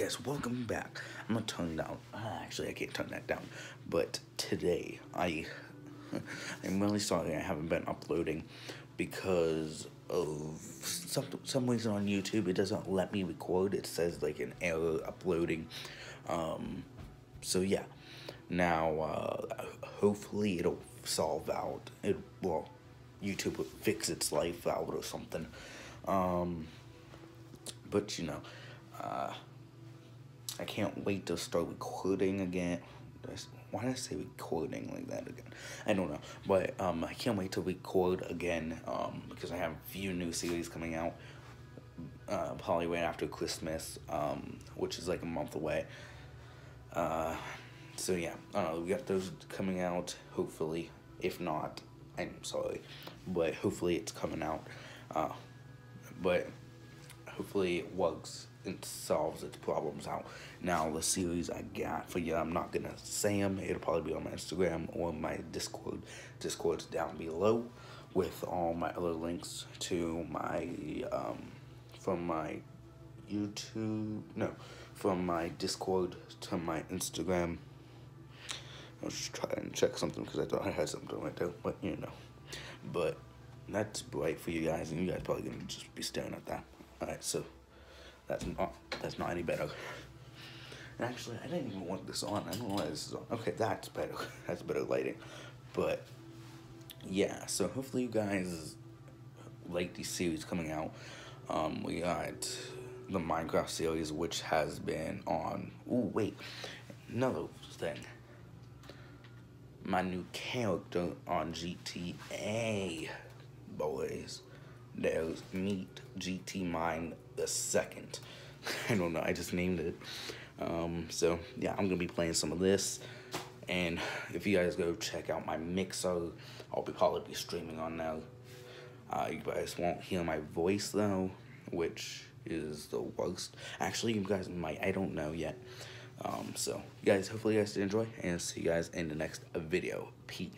guys, welcome back. I'm gonna turn down. Uh, actually, I can't turn that down. But today, I I'm really sorry I haven't been uploading because of some some reason on YouTube it doesn't let me record. It says like an error uploading. Um, so yeah. Now, uh, hopefully it'll solve out. It well, YouTube will fix its life out or something. Um, but you know, uh, I can't wait to start recording again. Why did I say recording like that again? I don't know. But um, I can't wait to record again um, because I have a few new series coming out. Uh, probably right after Christmas, um, which is like a month away. Uh, so yeah, uh, we got those coming out, hopefully. If not, I'm sorry. But hopefully it's coming out. Uh, but hopefully it works and solves its problems out. Now, the series I got for you, I'm not going to say them. It'll probably be on my Instagram or my Discord. Discord's down below with all my other links to my, um, from my YouTube, no, from my Discord to my Instagram. I was just trying to check something because I thought I had something right there, but you know. But that's bright for you guys, and you guys probably gonna just be staring at that. Alright, so that's not that's not any better. And actually, I didn't even want this on. I don't know why this is on. Okay, that's better. That's better lighting. But yeah, so hopefully you guys like these series coming out. Um, we got the Minecraft series, which has been on. Ooh, wait, another thing. My new character on GTA, boys. There's Meet GT Mine the second. I don't know, I just named it. Um, so yeah, I'm gonna be playing some of this. And if you guys go check out my mixer, I'll be probably be streaming on now. Uh, you guys won't hear my voice though, which is the worst. Actually, you guys might, I don't know yet. Um, so, guys, hopefully you guys did enjoy, and see you guys in the next video. Peace.